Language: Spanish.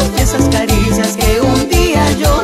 esas caricias que un día yo